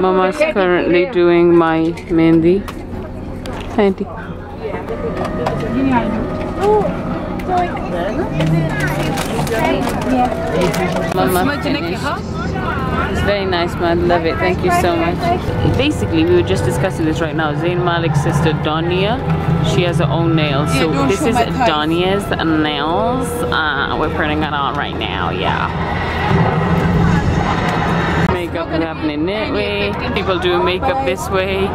Mama's currently doing my mehndi. Auntie. Mama finished. It's very nice, man. Love it. Thank you so much. Basically, we were just discussing this right now. Zayn Malik's sister, Doniya, she has her own nails. So don't this is my. Doniya's nails. Uh, we're putting it on right now. Yeah. Makeup is happening that way. People do makeup this way.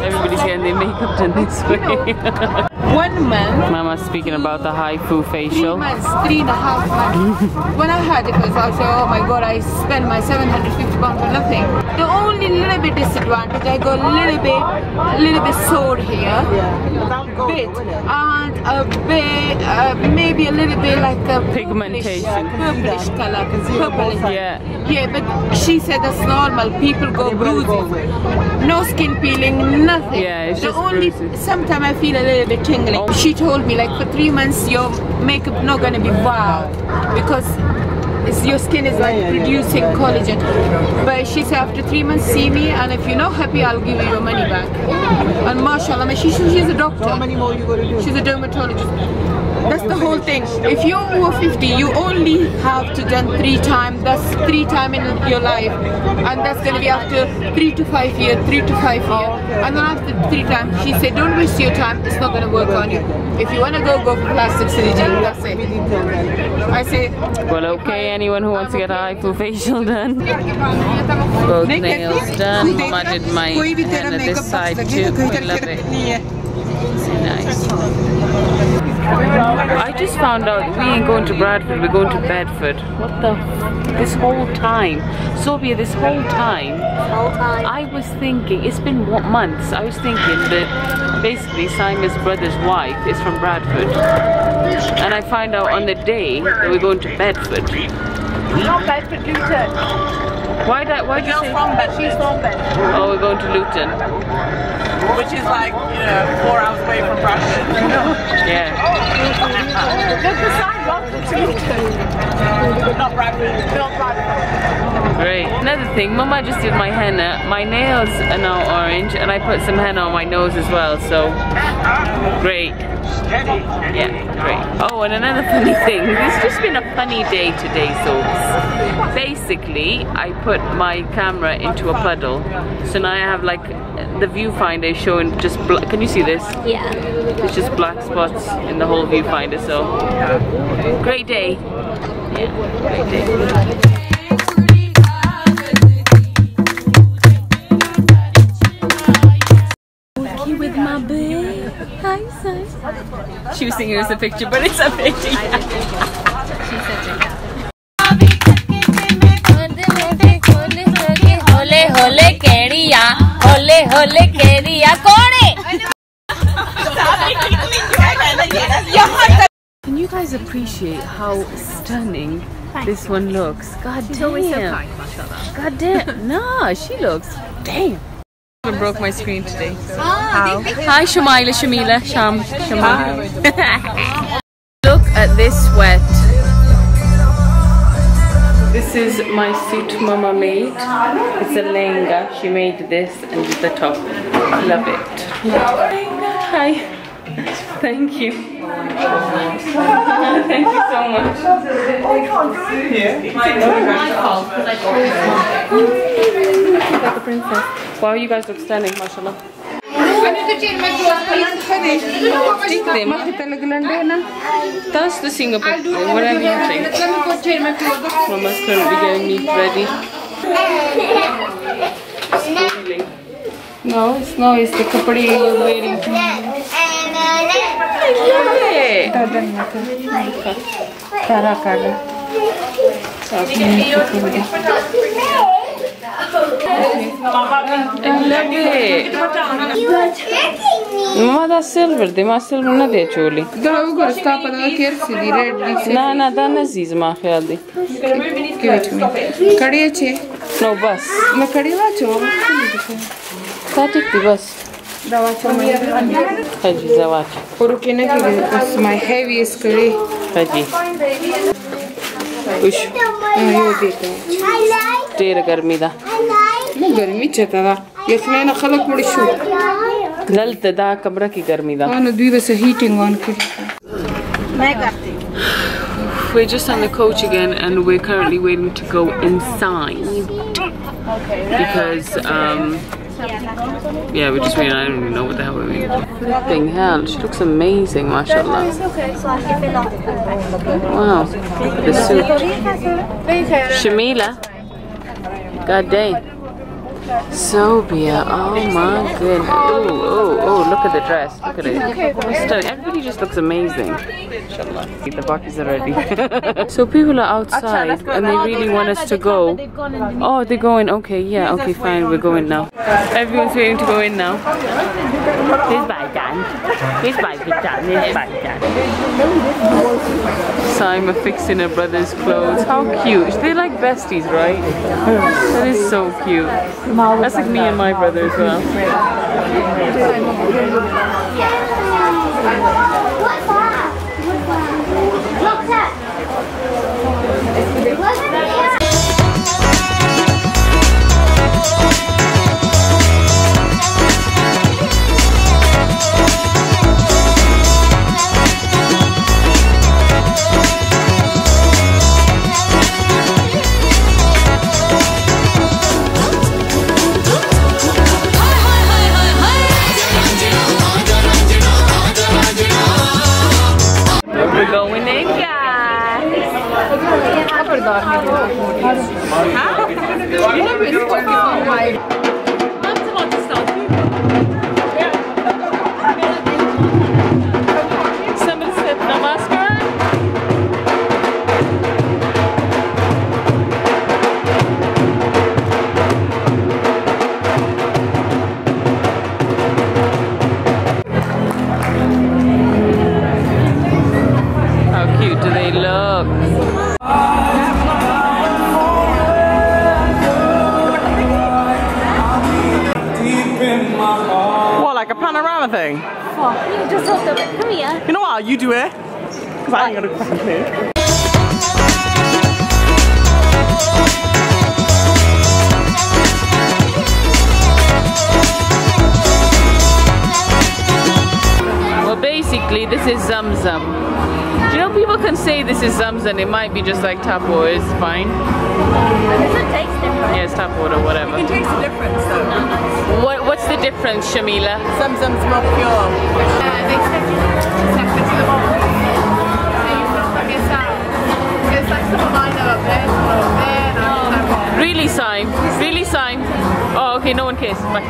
Everybody's getting their makeup done this way. One month, Mama's speaking about the HIFU three facial. months, three and a half months. when I had it, it was also, oh my god, I spent my 750 pounds for nothing. The only little bit disadvantage, I got a little bit, a little bit sore here, bit, and a bit, uh, maybe a little bit like a Pigmentation. purplish, purplish color, purplish. Yeah. Yeah, but she said that's normal. People go bruises. No skin peeling, nothing. Yeah, it's the just only sometimes I feel a little bit tingling. She told me like for three months your makeup not gonna be wow because it's, your skin is like producing collagen. But she said after three months see me and if you're not happy I'll give you your money back. And mashallah, I mean, she, she's a doctor. How many more you gonna do? She's a dermatologist. That's the whole thing. If you're over 50, you only have to done three times. That's three times in your life. And that's going to be after three to five year, three to five year. And then after three times, she said, don't waste your time. It's not going to work on you. If you want to go, go for plastic surgery. That's it. I say. Well, okay, anyone who wants to get a HIFU facial done. Both nails done. Mama did my hand at this side too. I love it. Nice. Just found out we ain't going to Bradford, we're going to Bedford. What the? This whole time. Sophia, this whole time, I was thinking, it's been what, months, I was thinking that basically Simon's brother's wife is from Bradford. And I find out on the day that we're going to Bedford. Not Bedford, Luton. Why that? Why did you say? from Bedford. She's from Bedford. Oh, we're going to Luton. which is like, you know, four hours away from Bradford. Yeah. Great. Another thing, Mama just did my henna. My nails are now orange, and I put some henna on my nose as well. So great. Yeah, great. Oh, and another funny thing. It's just been a funny day today, so basically, I put my camera into a puddle, so now I have like the viewfinder is showing just black. Can you see this? Yeah. It's just black spots in the whole viewfinder, so great day. Yeah, great day. She was thinking it was a picture, but it's a picture. Yeah. She said, yeah. होले होले केड़िया कौन है Can you guys appreciate how stunning this one looks? God damn. God damn. No, she looks. Damn. I broke my screen today. How? Hi, Shamila, Shamila, Sham, Shamila. Look at this sweat. This is my suit Mama made. It's a lehenga. She made this and the top. Love it. Hi. Thank you. Thank you so much. Like a princess. Wow, you guys look stunning, mashallah. Them. That's the Singapore. Whatever you think. Mama's getting meat ready. No, it's no, it's the kapadi you're wearing. I love it. Ma da silver, di ma silver ne di čuli. Da, ugo, sta pa da kjer si di red. Na, na, da ne zi zmahe, ali. Kari je če? No, bas. Ma kari va čo? Ta tik ti bas. Da va čo meni. Haji, za va čo. Poruke neke, it's my heaviest curry. Haji. Uš. Jo, dite. Tera garmi da. I like ګرمي چته دا یخنه نه خلک مړ شو دلته دا کمره کې ګرمي ده نو دوی بس هیټینګ اون کړی We're just on the coach again and we're currently waiting to go inside. Because, um, yeah, we're just waiting. I don't even know what the hell we're waiting. Flipping hell, she looks amazing, mashallah. Wow, the suit. Shamila. God dang. Sobia, oh my goodness. Oh, oh, oh, look at the dress. Look at it. Stunning. Everybody just looks amazing. Inshallah. The buckets are ready. so people are outside and they really want us to go. Oh, they're going. Okay, yeah, okay, fine. We're going now. Everyone's waiting to go in now. Here's Baidan. Here's Baidan. Here's Baidan. Simon fixing her brother's clothes. How cute. They're like besties, right? That is so cute. That's like me and my brother as well. We're going in, guys. Somebody You just hold up. Come here. You know what? You do it. Because I ain't gonna fucking do it. Well, basically, this is Zamzam. Do you know people can say this is Zamzam? It might be just like tap water. It's fine. Does it taste different? Yeah, it's tap water, whatever. You can taste the difference though. What, what's the difference, Shamila? Zamzam's more pure. Really, Sime? Really, Sime? Oh, okay, no one cares. Bye.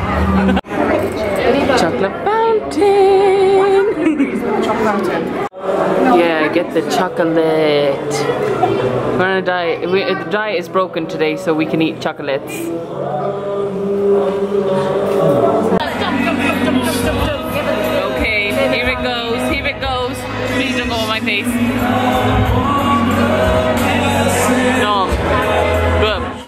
Chocolate fountain. Yeah, get the chocolate. We're on a diet. We, the diet is broken today, so we can eat chocolates. Okay, here it goes. Here it goes. Please don't go on my face. No. Good.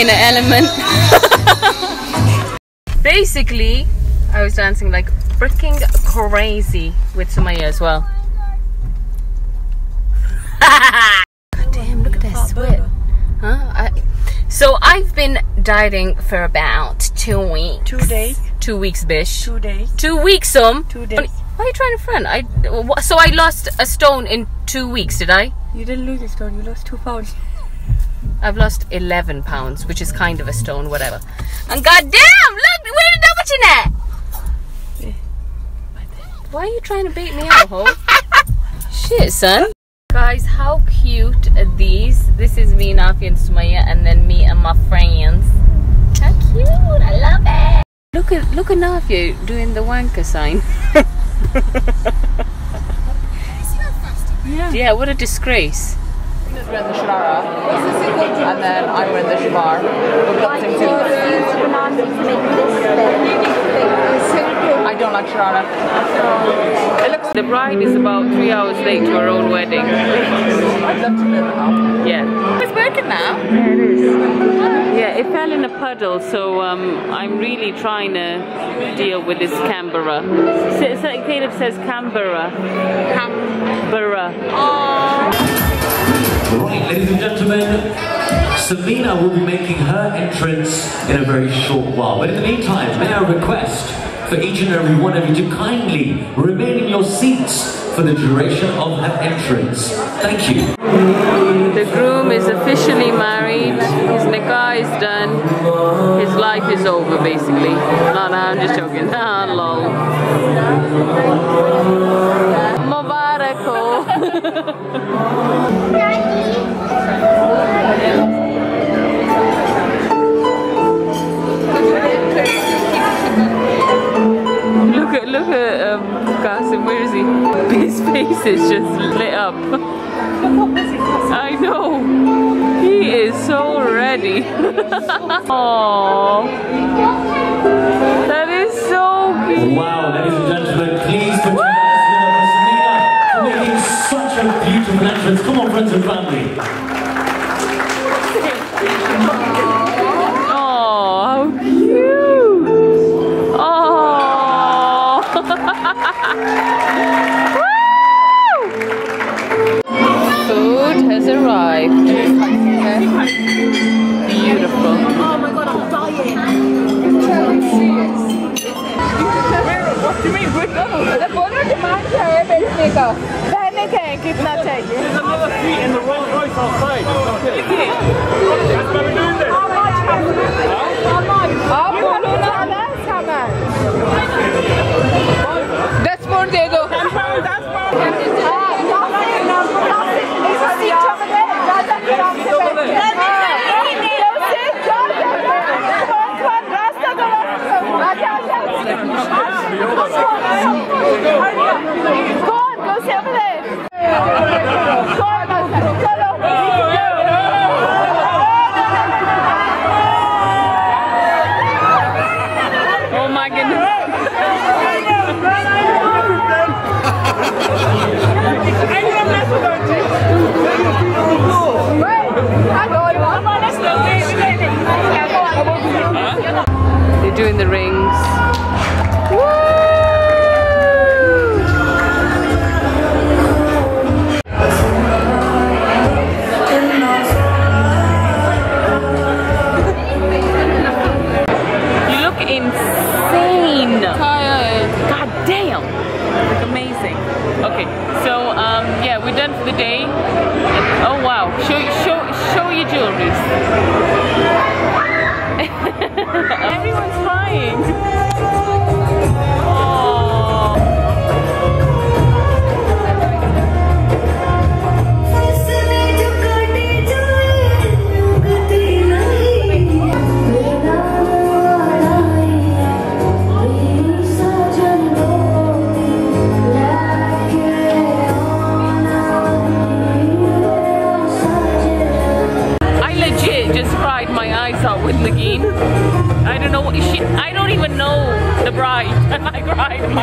Am in an element? Basically, I was dancing like freaking crazy with Sumaya as well. God damn, look at that sweat. Huh? I, so I've been dieting for about two weeks. Two days. Two weeks, bish. Two days. Two weeks, some. Two days. Why are you trying to front? I so I lost a stone in two weeks, did I? You didn't lose a stone, you lost two pounds. I've lost 11 pounds, which is kind of a stone, whatever. And goddamn, look, where the double chin at? Why are you trying to bait me out, ho? Shit, son. Guys, how cute are these? This is me, Nafi, and Sumaya, and then me and my friends. How cute! I love it. Look at look at Nafi doing the wanker sign. Yeah. Yeah, what a disgrace. We're in the Sharara, and then I were in the Shabar. We've got the same I don't like Sharara. It looks. The bride is about three hours late to her own wedding. I'd love to live it up. Yeah. It's working now. Yeah, it is. Yeah, it fell in a puddle, so um, I'm really trying to deal with this Canberra. So, so Caleb says Canberra. Canberra. Right, ladies and gentlemen, Sabina will be making her entrance in a very short while. But in the meantime, may I request for each and every one of you to kindly remain in your seats for the duration of her entrance. Thank you. The groom is officially married. His nikah is done. His life is over, basically. No, no, I'm just joking. Ah, lol. Look at look at um, Qasim. Where is he? His face is just lit up. I know. He is so ready. Aww. That is so cute. Wow, ladies and gentlemen, please put your hands together for for making such a beautiful entrance. Come on, friends and family.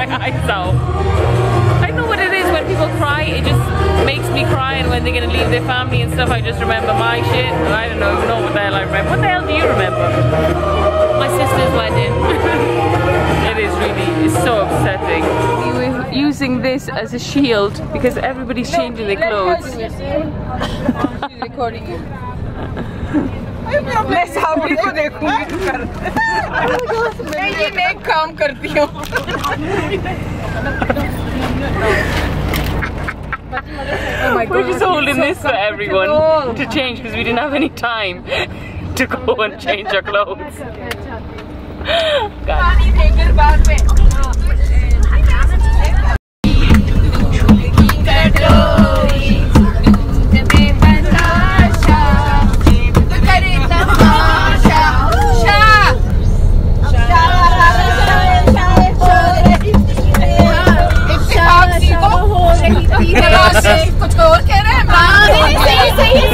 eyes out. I don't know what it is when people cry. It just makes me cry, and when they're gonna leave their family and stuff, I just remember my shit. I don't know, even know what the hell I remember. What the hell do you remember? My sister's wedding. it is really. It's so upsetting. We were using this as a shield because everybody's changing their clothes. recording you. मैं सामने को देखूंगी कर मैं ये काम करती हूँ oh We're just holding this for everyone to change because we didn't have any time to go and change our clothes. God. कुछ और कह रहे हैं? हाँ, हाँ, सही हाँ। सही